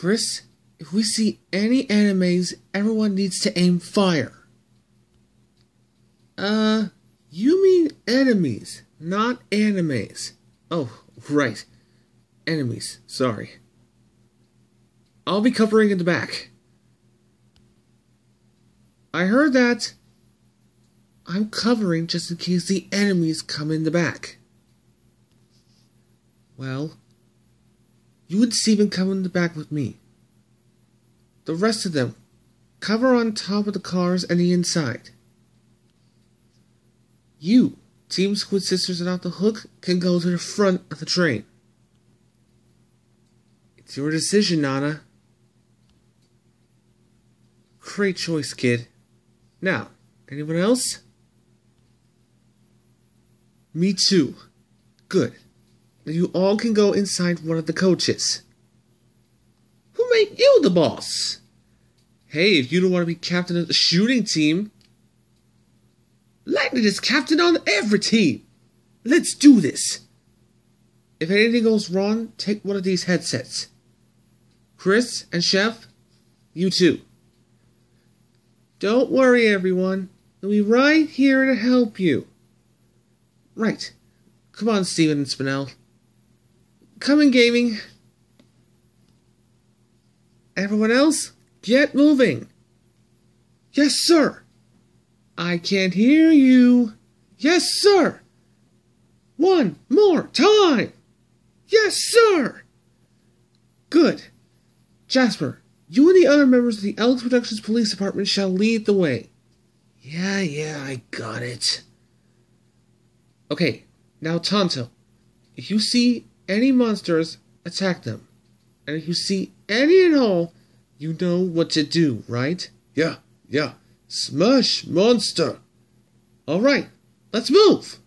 Chris, if we see any enemies, everyone needs to aim fire. Uh, you mean enemies, not animes. Oh, right. Enemies, sorry. I'll be covering in the back. I heard that. I'm covering just in case the enemies come in the back. Well, you and Steven come in the back with me. The rest of them, cover on top of the cars and the inside. You, Team Squid Sisters and Off the Hook, can go to the front of the train. It's your decision, Nana. Great choice, kid. Now, anyone else? Me too. Good. Now you all can go inside one of the coaches. Made you the boss? Hey, if you don't want to be captain of the shooting team, Lightning is captain on every team. Let's do this. If anything goes wrong, take one of these headsets. Chris and Chef, you too. Don't worry, everyone. We'll be right here to help you. Right. Come on, Steven and Spinel. Come in, gaming. Everyone else, get moving. Yes, sir. I can't hear you. Yes, sir. One more time. Yes, sir. Good. Jasper, you and the other members of the Alex Productions Police Department shall lead the way. Yeah, yeah, I got it. Okay, now Tonto, if you see any monsters, attack them. And if you see any at all, you know what to do, right? Yeah, yeah. Smash monster! Alright, let's move!